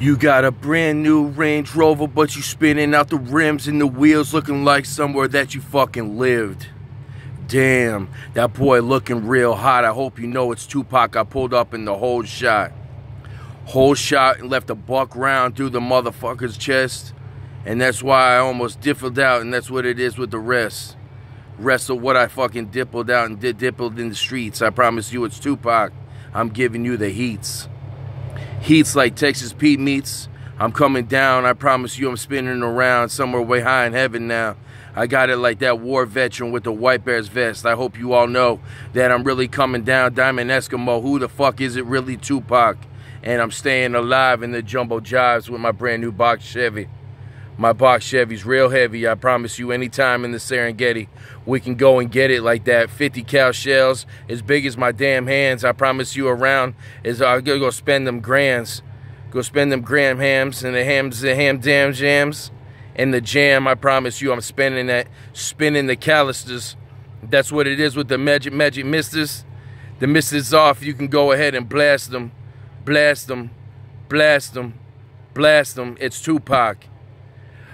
You got a brand new Range Rover, but you spinning out the rims and the wheels looking like somewhere that you fucking lived. Damn, that boy looking real hot. I hope you know it's Tupac. I pulled up in the whole shot. Whole shot and left a buck round through the motherfucker's chest. And that's why I almost diffled out, and that's what it is with the rest. Rest of what I fucking dippled out and did dippled in the streets. I promise you it's Tupac. I'm giving you the heats. Heats like Texas Pete meets. I'm coming down. I promise you I'm spinning around somewhere way high in heaven now. I got it like that war veteran with the White Bears vest. I hope you all know that I'm really coming down. Diamond Eskimo. Who the fuck is it really Tupac? And I'm staying alive in the jumbo jives with my brand new box Chevy. My box Chevy's real heavy. I promise you, anytime in the Serengeti, we can go and get it like that. 50 cal shells, as big as my damn hands. I promise you, around is I'll go, go spend them grands. Go spend them gram hams and the hams, the ham damn jams. And the jam, I promise you, I'm spending that, spinning the calisters. That's what it is with the magic, magic misters. The misters off, you can go ahead and blast them. Blast them. Blast them. Blast them. It's Tupac.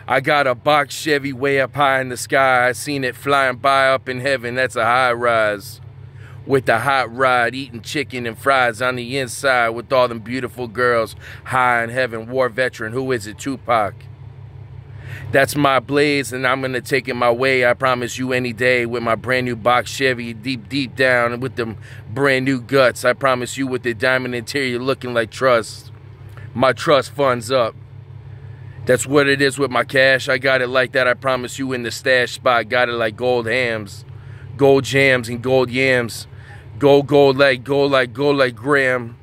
I got a box Chevy way up high in the sky. I seen it flying by up in heaven. That's a high rise. With the hot rod, eating chicken and fries on the inside with all them beautiful girls high in heaven. War veteran, who is it? Tupac. That's my blaze, and I'm gonna take it my way. I promise you any day with my brand new box Chevy, deep, deep down with them brand new guts. I promise you with the diamond interior looking like trust. My trust funds up. That's what it is with my cash. I got it like that. I promise you in the stash spot. Got it like gold hams, gold jams, and gold yams. Gold, gold like gold like gold like gram,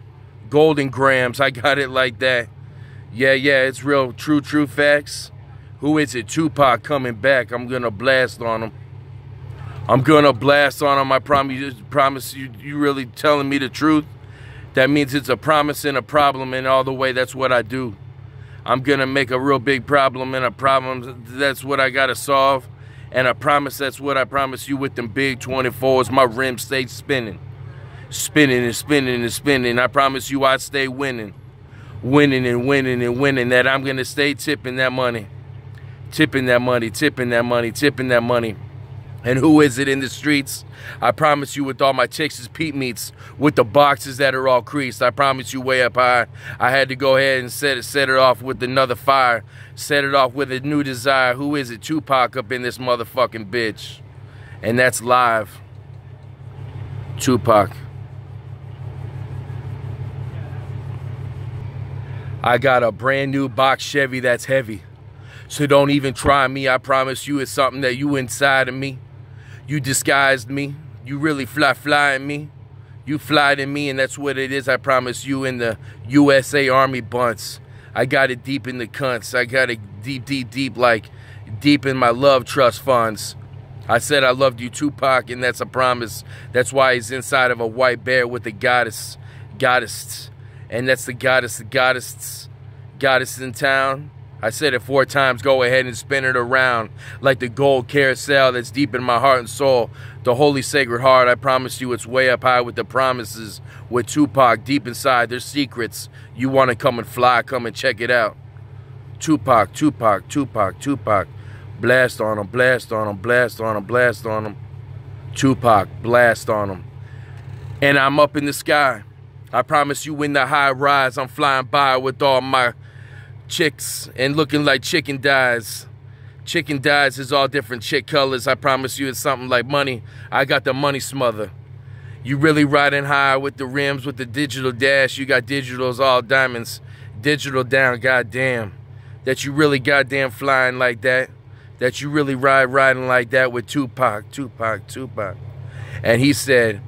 golden grams. I got it like that. Yeah, yeah, it's real, true, true facts. Who is it? Tupac coming back. I'm gonna blast on him. I'm gonna blast on him. I promise you. Promise you. You really telling me the truth? That means it's a promise and a problem, and all the way. That's what I do. I'm gonna make a real big problem and a problem that's what I gotta solve. And I promise that's what I promise you with them big 24s. My rim stays spinning. Spinning and spinning and spinning. I promise you I stay winning. Winning and winning and winning. That I'm gonna stay tipping that money. Tipping that money, tipping that money, tipping that money. And who is it in the streets? I promise you with all my chicks Texas Pete meets, with the boxes that are all creased. I promise you way up high. I had to go ahead and set it, set it off with another fire. Set it off with a new desire. Who is it? Tupac up in this motherfucking bitch. And that's live. Tupac. I got a brand new box Chevy that's heavy. So don't even try me. I promise you it's something that you inside of me. You disguised me. You really fly flying me. You flied in me, and that's what it is. I promise you in the USA Army bunts. I got it deep in the cunts. I got it deep, deep, deep, like deep in my love trust funds. I said I loved you, Tupac, and that's a promise. That's why he's inside of a white bear with the goddess, goddess, and that's the goddess, the goddess, goddess in town. I said it four times. Go ahead and spin it around like the gold carousel that's deep in my heart and soul. The holy sacred heart. I promise you it's way up high with the promises with Tupac deep inside. There's secrets. You want to come and fly, come and check it out. Tupac, Tupac, Tupac, Tupac. Blast on him, blast on him, blast on him, blast on him. Tupac, blast on him. And I'm up in the sky. I promise you when the high rise, I'm flying by with all my chicks and looking like chicken dyes. Chicken dyes is all different chick colors. I promise you it's something like money. I got the money smother. You really riding high with the rims with the digital dash. You got digitals all diamonds. Digital down, goddamn. That you really goddamn flying like that. That you really ride riding like that with Tupac, Tupac, Tupac. And he said,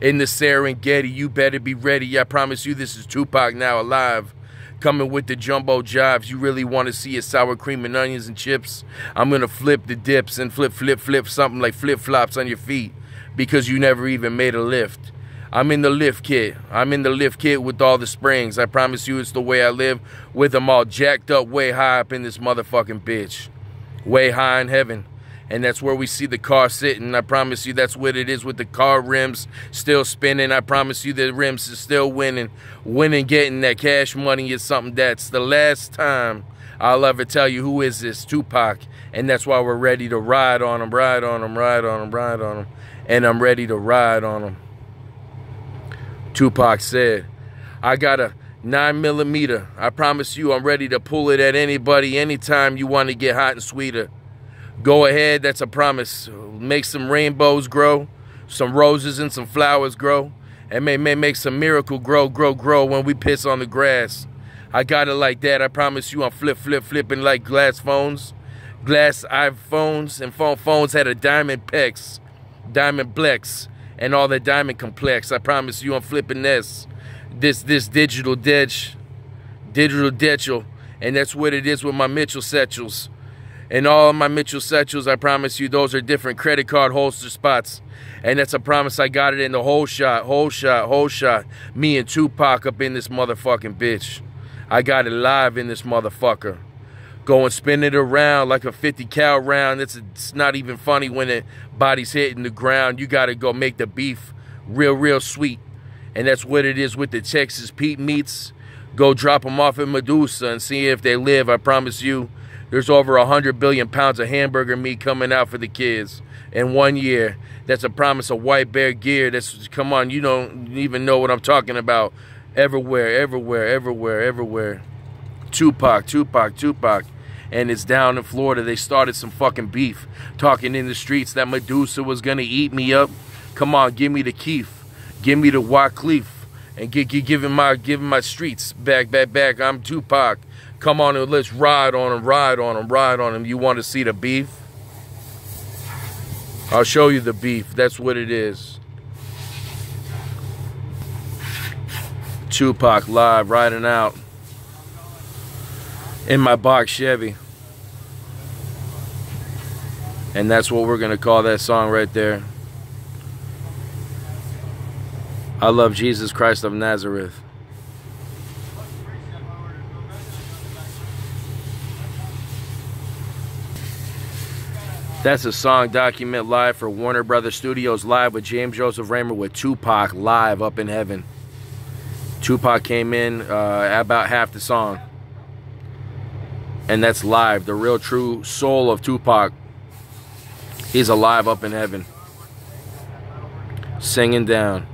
in the Serengeti, you better be ready. I promise you this is Tupac now alive coming with the jumbo jobs. You really want to see a sour cream and onions and chips? I'm going to flip the dips and flip, flip, flip something like flip flops on your feet because you never even made a lift. I'm in the lift kit. I'm in the lift kit with all the springs. I promise you it's the way I live with them all jacked up way high up in this motherfucking bitch. Way high in heaven. And that's where we see the car sitting. I promise you that's what it is with the car rims still spinning. I promise you the rims is still winning. Winning, getting that cash money is something that's the last time I'll ever tell you who is this Tupac. And that's why we're ready to ride on him, ride on him, ride on him, ride on him. And I'm ready to ride on him. Tupac said, I got a nine millimeter. I promise you I'm ready to pull it at anybody anytime you want to get hot and sweeter. Go ahead, that's a promise. Make some rainbows grow, some roses and some flowers grow, and may, may make some miracle grow, grow, grow when we piss on the grass. I got it like that. I promise you I'm flip, flip, flipping like glass phones. Glass iPhones and phone phones had a diamond pecs, diamond blex, and all that diamond complex. I promise you I'm flipping this this this digital ditch, digital ditchel, and that's what it is with my Mitchell satchels. And all of my Mitchell satchels, I promise you, those are different credit card holster spots. And that's a promise I got it in the whole shot, whole shot, whole shot. Me and Tupac up in this motherfucking bitch. I got it live in this motherfucker. Go and spin it around like a 50 cal round. It's, it's not even funny when the body's hitting the ground. You got to go make the beef real, real sweet. And that's what it is with the Texas Pete meats. Go drop them off at Medusa and see if they live. I promise you, there's over 100 billion pounds of hamburger meat coming out for the kids in one year. That's a promise of white bear gear. That's, come on, you don't even know what I'm talking about. Everywhere, everywhere, everywhere, everywhere. Tupac, Tupac, Tupac. And it's down in Florida. They started some fucking beef. Talking in the streets that Medusa was to eat me up. Come on, give me the Keef. Give me the Wyclef and get, get giving my giving my streets back, back, back. I'm Tupac. Come on and let's ride on him, ride on him, ride on him. You want to see the beef? I'll show you the beef. That's what it is. Tupac live riding out in my box Chevy. And that's what we're going to call that song right there. I love Jesus Christ of Nazareth. That's a song document live for Warner Brothers Studios live with James Joseph Raimer with Tupac live up in heaven. Tupac came in uh, about half the song. And that's live. The real true soul of Tupac. He's alive up in heaven. Singing down.